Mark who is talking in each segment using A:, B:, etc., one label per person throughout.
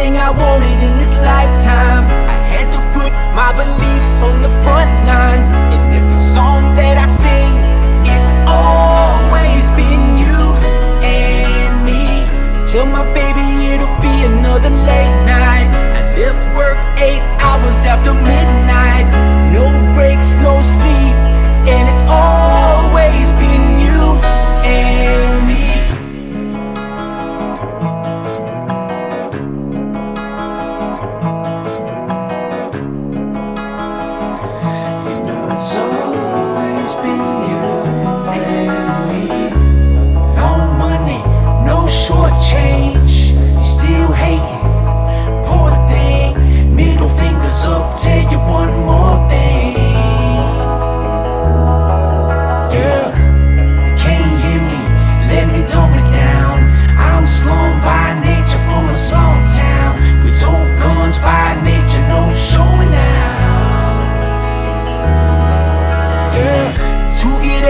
A: everything I wanted in this lifetime. I had to put my beliefs on the front line. And every song that I sing, it's always been you and me. Till my baby, it'll be another late night. I left work eight hours after midnight.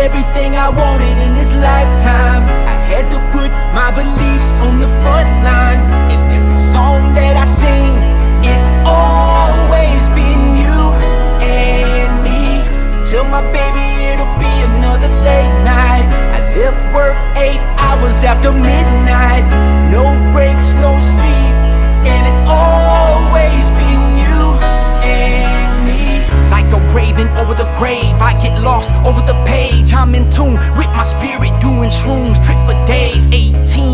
A: Everything I wanted in this lifetime. I had to put my beliefs on the front line. In every song that I sing, it's always been you and me. Tell my baby it'll be another late night. I left work eight hours after midnight. No breaks, no sleep, grave, I get lost over the page. I'm in tune with my spirit, doing shrooms, trip for days. 18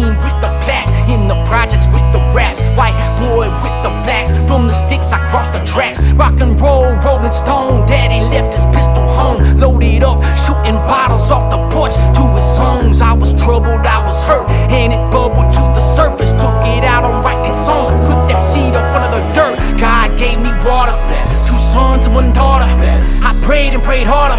A: prayed and prayed harder,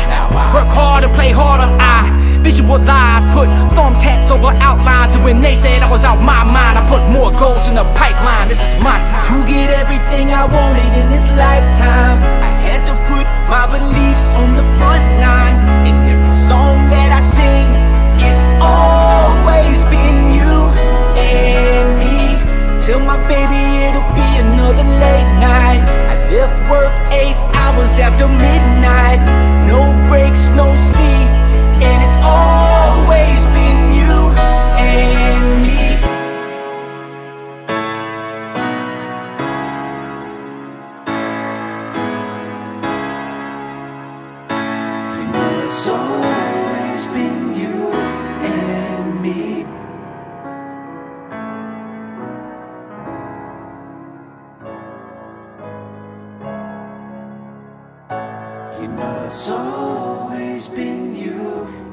A: work hard and play harder. I visualize, put thumbtacks over outlines, and when they said I was out my mind, I put more goals in the pipeline. This is my time to get everything I wanted in this lifetime. I had to put my beliefs on the front it's always been you and me. You know it's always been you